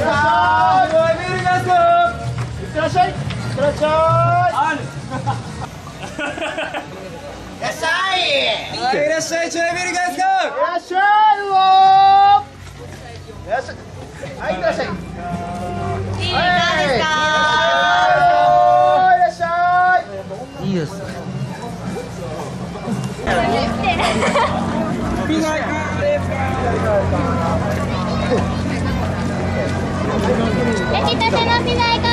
いい。ってらっしゃい。いらっしゃい。いい。らっしゃい。チュラビルガスゴーい。らっしゃい。いらっしゃい。はい。いらっしゃい。いらっしゃい。いい。ですねピザ行くですか焼きたてのピザいか